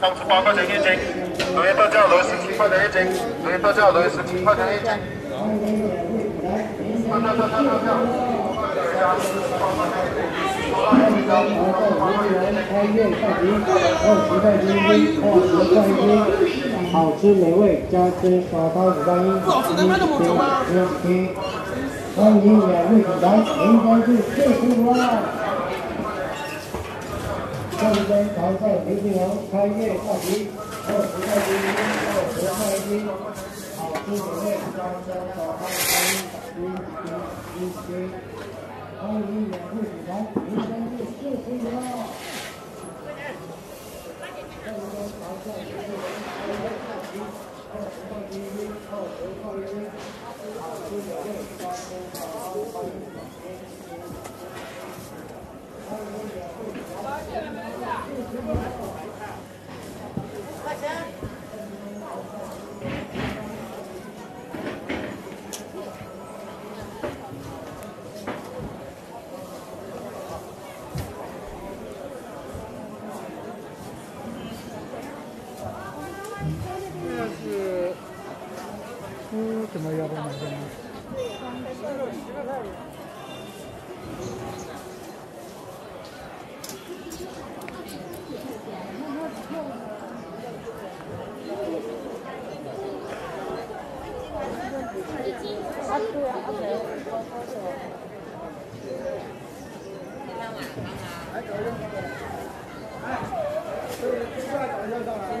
三十八块钱一斤，昨天特价六十七块钱一斤，昨天特价六十七块钱一斤。特价特价特价，开业下集，二十块一斤，二十块一斤，好吃美味，加吃小刀子干一，老师能卖那么久吗？一一，欢迎免费品尝，应该是最舒服了。象征潮汕刘金龙开业下集，二十块钱一斤，二十块一斤，好吃美味，加吃小刀子干一，一一一。欢迎免费品尝，应该是最舒服了。象征潮汕刘金龙开业大吉，二十块钱一，二十块一斤，好吃美味，And.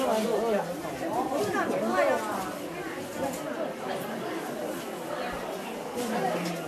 哦，好像前面的，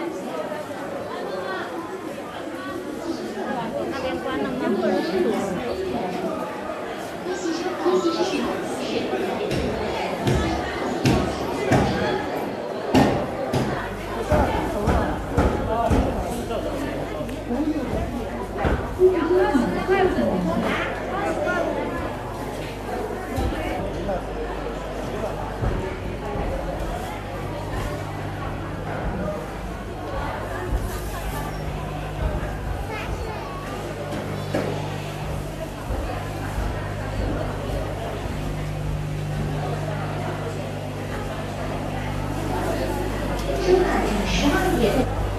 十